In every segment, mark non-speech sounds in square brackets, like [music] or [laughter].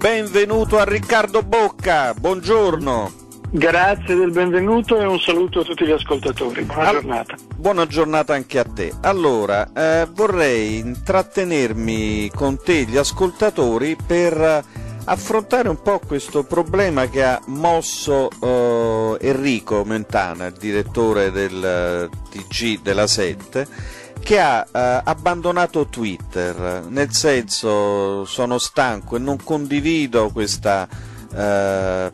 Benvenuto a Riccardo Bocca, buongiorno. Grazie del benvenuto e un saluto a tutti gli ascoltatori. Buona All- giornata. Buona giornata anche a te. Allora, eh, vorrei intrattenermi con te, gli ascoltatori, per affrontare un po' questo problema che ha mosso eh, Enrico Mentana, il direttore del TG della 7 che ha eh, abbandonato Twitter, nel senso sono stanco e non condivido questa, eh,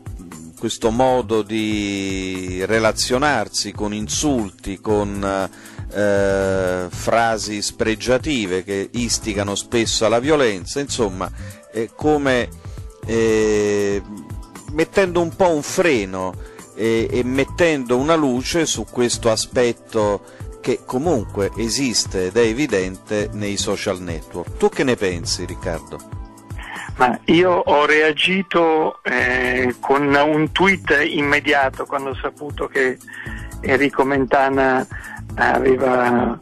questo modo di relazionarsi con insulti, con eh, frasi spregiative che istigano spesso alla violenza, insomma, come eh, mettendo un po' un freno e, e mettendo una luce su questo aspetto che comunque esiste ed è evidente nei social network. Tu che ne pensi Riccardo? Ma io ho reagito eh, con un tweet immediato quando ho saputo che Enrico Mentana aveva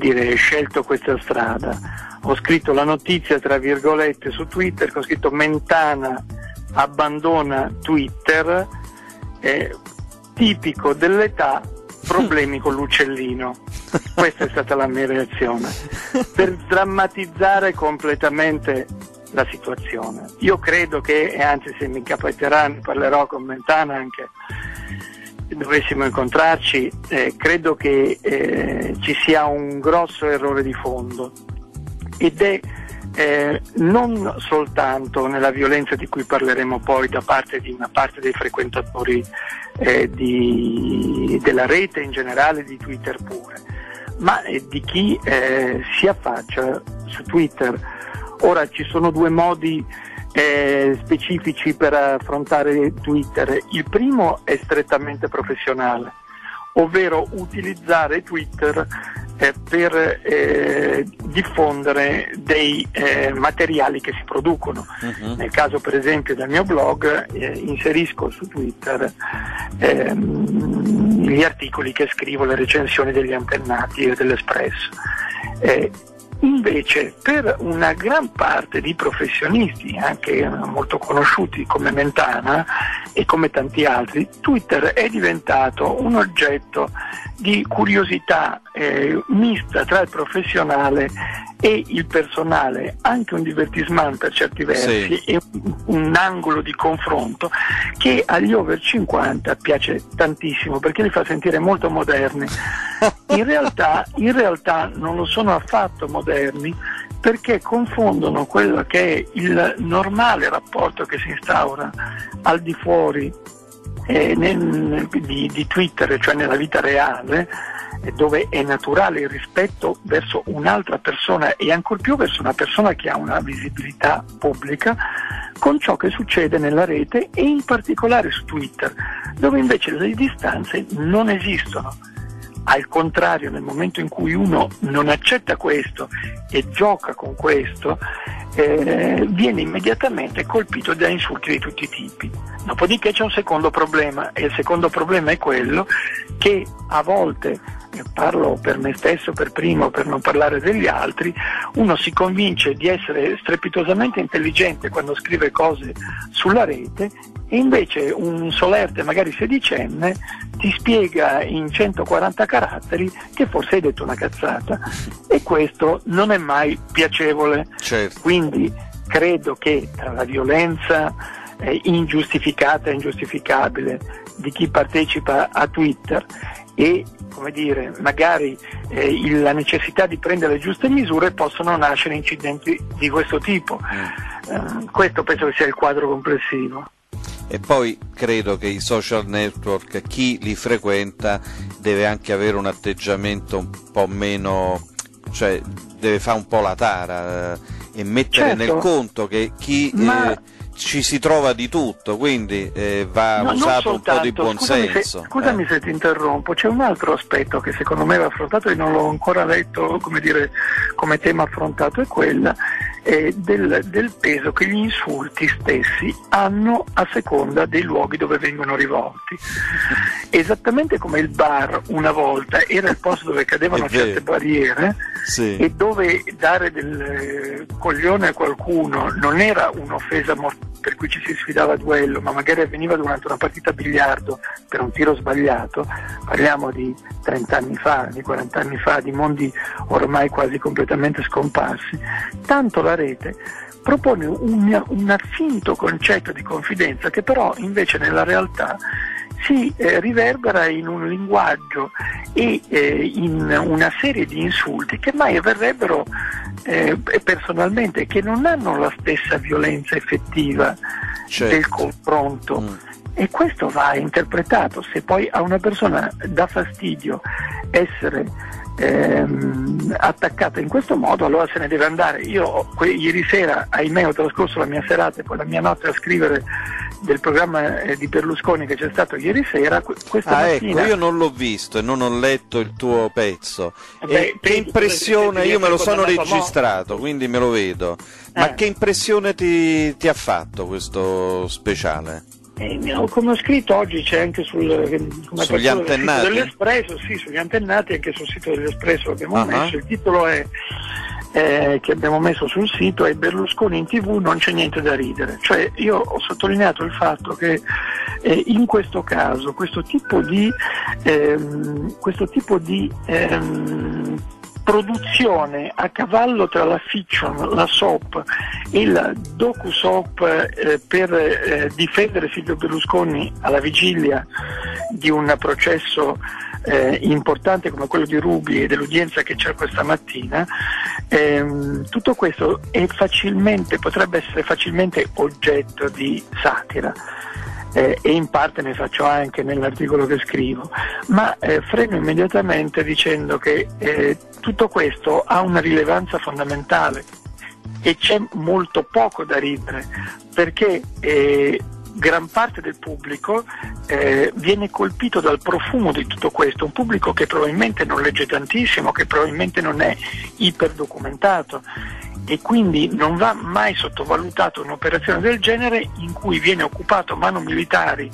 dire, scelto questa strada. Ho scritto la notizia tra virgolette su Twitter, ho scritto Mentana abbandona Twitter, eh, tipico dell'età problemi con l'uccellino. Questa è stata la mia reazione. Per drammatizzare completamente la situazione. Io credo che, e anzi se mi capiterà ne parlerò con Mentana anche dovessimo incontrarci, eh, credo che eh, ci sia un grosso errore di fondo ed è eh, non soltanto nella violenza di cui parleremo poi da parte di una parte dei frequentatori eh, di, della rete in generale, di Twitter pure, ma eh, di chi eh, si affaccia su Twitter. Ora ci sono due modi eh, specifici per affrontare Twitter. Il primo è strettamente professionale, ovvero utilizzare Twitter eh, per eh, diffondere dei eh, materiali che si producono. Uh-huh. Nel caso per esempio del mio blog eh, inserisco su Twitter ehm, gli articoli che scrivo, le recensioni degli antennati e dell'Espresso. Invece per una gran parte di professionisti, anche molto conosciuti come Mentana e come tanti altri, Twitter è diventato un oggetto di curiosità eh, mista tra il professionale e il personale, anche un divertissement per certi versi sì. e un, un, angolo di confronto che agli over 50 piace tantissimo perché li fa sentire molto moderni. [laughs] In realtà, in realtà non lo sono affatto moderni perché confondono quello che è il normale rapporto che si instaura al di fuori eh, nel, di, di Twitter, cioè nella vita reale, dove è naturale il rispetto verso un'altra persona e ancor più verso una persona che ha una visibilità pubblica, con ciò che succede nella rete e in particolare su Twitter, dove invece le distanze non esistono. Al contrario, nel momento in cui uno non accetta questo e gioca con questo, eh, viene immediatamente colpito da insulti di tutti i tipi. Dopodiché c'è un secondo problema e il secondo problema è quello che a volte parlo per me stesso per primo, per non parlare degli altri, uno si convince di essere strepitosamente intelligente quando scrive cose sulla rete e invece un solerte, magari sedicenne, ti spiega in 140 caratteri che forse hai detto una cazzata e questo non è mai piacevole. Certo. Quindi credo che tra la violenza eh, ingiustificata e ingiustificabile di chi partecipa a Twitter e come dire, magari eh, il, la necessità di prendere le giuste misure possono nascere incidenti di questo tipo. Mm. Eh, questo penso che sia il quadro complessivo. E poi credo che i social network, chi li frequenta, deve anche avere un atteggiamento un po' meno, cioè deve fare un po' la tara eh, e mettere certo, nel conto che chi ma... eh, ci si trova di tutto, quindi eh, va no, usato un po' di buonsenso. Scusami, se, scusami eh. se ti interrompo, c'è un altro aspetto che secondo me va affrontato e non l'ho ancora letto come, dire, come tema affrontato, è quella eh, del, del, peso che gli insulti stessi hanno a seconda dei luoghi dove vengono rivolti. Esattamente come il bar una volta era il posto dove cadevano certe barriere sì. e dove dare del eh, coglione a qualcuno non era un'offesa per cui ci si sfidava a duello, ma magari avveniva durante una partita a biliardo per un tiro sbagliato, parliamo di 30 anni fa, di 40 anni fa, di mondi ormai quasi completamente scomparsi, tanto la rete propone un, un finto concetto di confidenza che però invece nella realtà si eh, riverbera in un linguaggio e eh, in una serie di insulti che mai avverrebbero eh, personalmente, che non hanno la stessa violenza effettiva certo. del confronto. Mm. E questo va interpretato, se poi a una persona dà fastidio essere ehm, attaccata in questo modo, allora se ne deve andare. Io que- ieri sera, ahimè, ho trascorso la mia serata e poi la mia notte a scrivere del programma eh, di Berlusconi che c'è stato ieri sera, questa ah, mattina... ecco, io non l'ho visto e non ho letto il tuo pezzo. Eh beh, che impressione, io me lo sono registrato, quindi me lo vedo. Ma eh. che impressione ti, ti ha fatto questo speciale? Eh, come ho scritto oggi c'è anche sul, sugli antennati dell'Espresso, sì, sugli antennati anche sul sito dell'Espresso abbiamo uh-huh. messo, il titolo è eh, che abbiamo messo sul sito è Berlusconi in tv non c'è niente da ridere. Cioè io ho sottolineato il fatto che eh, in questo caso questo tipo di, ehm, questo tipo di ehm, produzione a cavallo tra la fiction, la soap e la docu-soap eh, per eh, difendere Silvio Berlusconi alla vigilia di un processo eh, importante come quello di Rubi e dell'udienza che c'è questa mattina, ehm, tutto questo potrebbe essere facilmente oggetto di satira. Eh, e in parte ne faccio anche nell'articolo che scrivo, ma eh, freno immediatamente dicendo che eh, tutto questo ha una rilevanza fondamentale e c'è molto poco da ridere perché eh, gran parte del pubblico eh, viene colpito dal profumo di tutto questo, un pubblico che probabilmente non legge tantissimo, che probabilmente non è iperdocumentato e quindi non va mai sottovalutata un'operazione del genere in cui viene occupato mano militari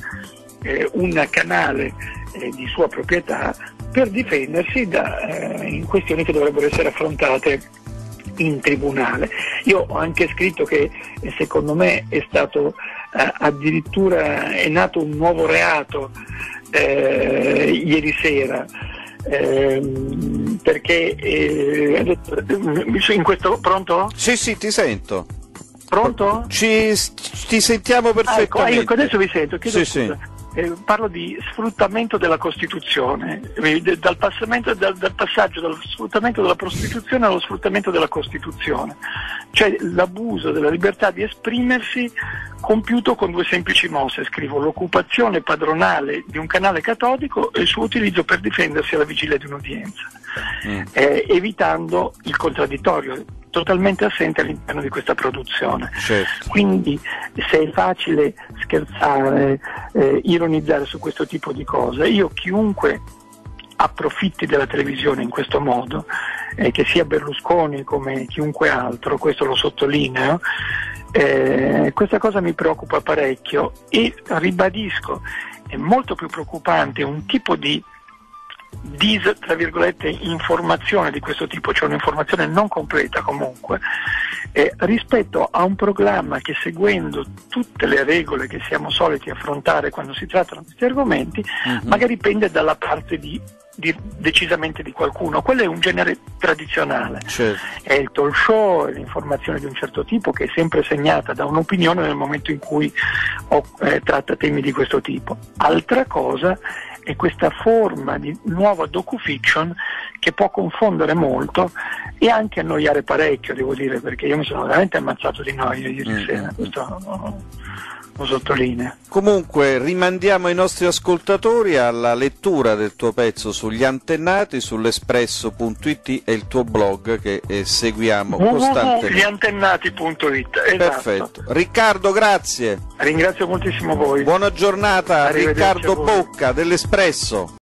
eh, un canale eh, di sua proprietà per difendersi da eh, questioni che dovrebbero essere affrontate in tribunale. Io ho anche scritto che eh, secondo me è stato eh, addirittura è nato un nuovo reato eh, ieri sera. Ehm, perché eh, in questo pronto? Sì, sì, ti sento. Pronto? Ci, ti sentiamo perfettamente. Ah, ecco, adesso vi sento. Chiedo sì, scusa. sì eh, parlo di sfruttamento della Costituzione, eh, dal, dal, dal, passaggio dallo sfruttamento della prostituzione allo sfruttamento della Costituzione, cioè l'abuso della libertà di esprimersi compiuto con due semplici mosse, scrivo l'occupazione padronale di un canale catodico e il suo utilizzo per difendersi alla vigilia di un'udienza, mm. eh, evitando il contraddittorio totalmente assente all'interno di questa produzione. Certo. Quindi se è facile scherzare, eh, ironizzare su questo tipo di cose, io chiunque approfitti della televisione in questo modo, eh, che sia Berlusconi come chiunque altro, questo lo sottolineo, eh, questa cosa mi preoccupa parecchio e ribadisco, è molto più preoccupante un tipo di dis, tra virgolette, informazione di questo tipo, cioè un'informazione non completa comunque, eh, rispetto a un programma che seguendo tutte le regole che siamo soliti affrontare quando si trattano questi argomenti, uh-huh. magari pende dalla parte di, di, decisamente di qualcuno. Quello è un genere tradizionale, certo. è il talk show, è l'informazione di un certo tipo che è sempre segnata da un'opinione nel momento in cui ho, eh, tratta temi di questo tipo. Altra cosa è questa forma di nuova docu-fiction che può confondere molto e anche annoiare parecchio, devo dire, perché io mi sono veramente ammazzato di noia ieri mm. sera, questo lo sottolineo. Comunque rimandiamo i nostri ascoltatori alla lettura del tuo pezzo sugli antennati sull'espresso.it e il tuo blog che eh, seguiamo costantemente. Gli esatto. Perfetto. Riccardo, grazie. Ringrazio moltissimo voi. Buona giornata, Riccardo Bocca dell'Espresso.